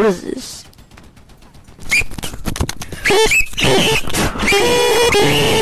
What is this?